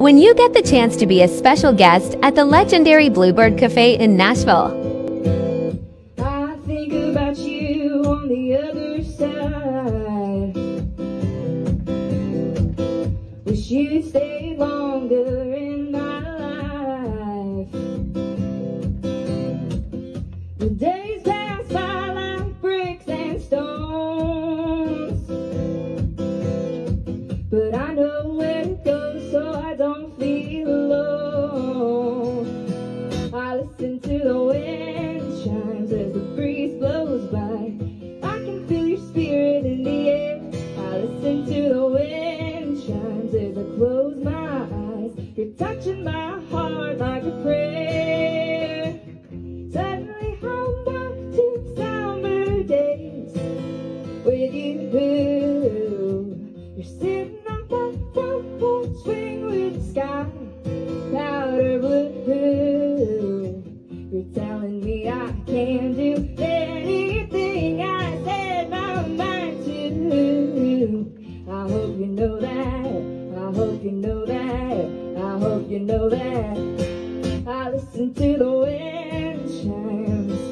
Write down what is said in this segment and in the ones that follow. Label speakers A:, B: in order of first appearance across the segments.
A: When you get the chance to be a special guest at the legendary Bluebird Cafe in Nashville,
B: I think about you on the other side. Wish you'd stay longer in my life. The days Listen to the wind chimes as the breeze blows by. I can feel your spirit in the air. I listen to the wind chimes as I close my eyes. You're touching my heart hope you know that. I hope you know that. I hope you know that. I listen to the wind chimes.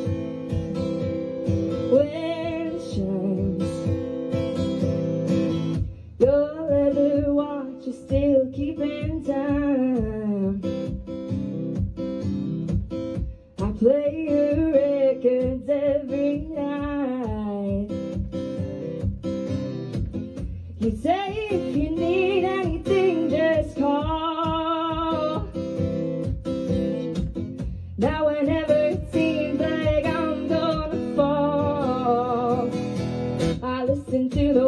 B: Wind chimes. Your leather watch is still keeping time. I play your records every night. You say whenever it seems like I'm gonna fall, I listen to the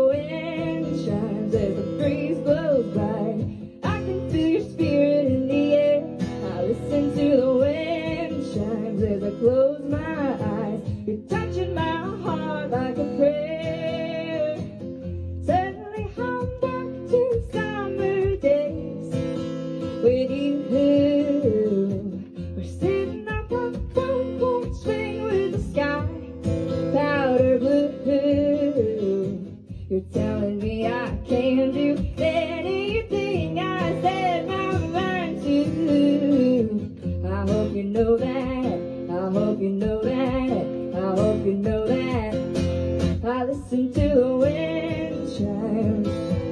B: You're telling me I can't do anything I set my mind to. I hope you know that. I hope you know that. I hope you know that. I listen to the wind chimes.